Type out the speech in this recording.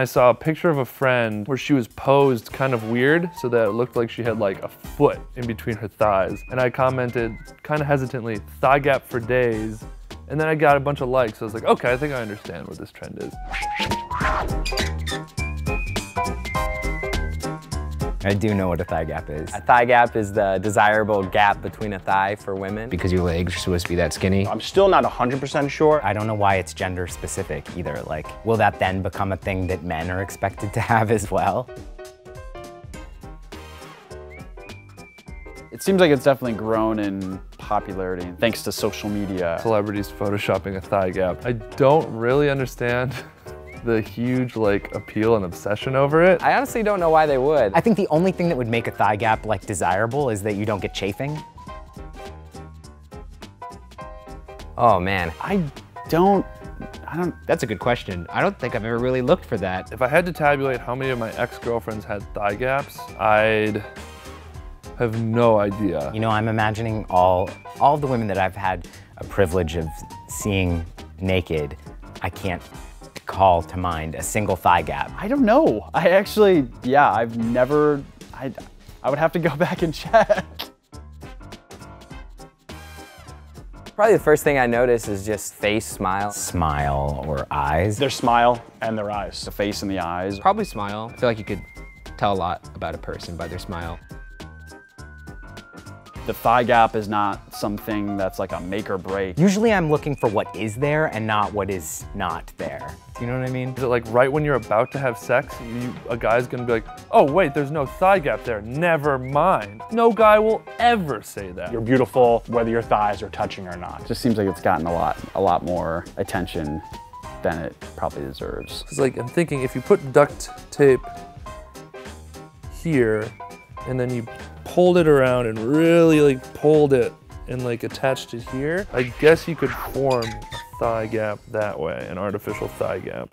I saw a picture of a friend where she was posed kind of weird so that it looked like she had like a foot in between her thighs. And I commented kind of hesitantly, thigh gap for days. And then I got a bunch of likes. So I was like, okay, I think I understand what this trend is. I do know what a thigh gap is. A thigh gap is the desirable gap between a thigh for women. Because your legs are supposed to be that skinny. I'm still not 100% sure. I don't know why it's gender specific either. Like, will that then become a thing that men are expected to have as well? It seems like it's definitely grown in popularity thanks to social media. Celebrities photoshopping a thigh gap. I don't really understand the huge like appeal and obsession over it. I honestly don't know why they would. I think the only thing that would make a thigh gap like desirable is that you don't get chafing. Oh man. I don't, I don't, That's a good question. I don't think I've ever really looked for that. If I had to tabulate how many of my ex-girlfriends had thigh gaps, I'd have no idea. You know, I'm imagining all, all the women that I've had a privilege of seeing naked, I can't call to mind a single thigh gap. I don't know. I actually, yeah, I've never, I, I would have to go back and check. Probably the first thing I notice is just face smile. Smile or eyes. Their smile and their eyes. The face and the eyes. Probably smile. I feel like you could tell a lot about a person by their smile. The thigh gap is not something that's like a make or break. Usually I'm looking for what is there and not what is not there. Do you know what I mean? Is it like right when you're about to have sex, you, a guy's gonna be like, oh wait, there's no thigh gap there, never mind. No guy will ever say that. You're beautiful whether your thighs are touching or not. It just seems like it's gotten a lot, a lot more attention than it probably deserves. It's like, I'm thinking if you put duct tape here, and then you pulled it around and really like pulled it and like attached it here, I guess you could form a thigh gap that way, an artificial thigh gap.